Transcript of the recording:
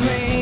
me.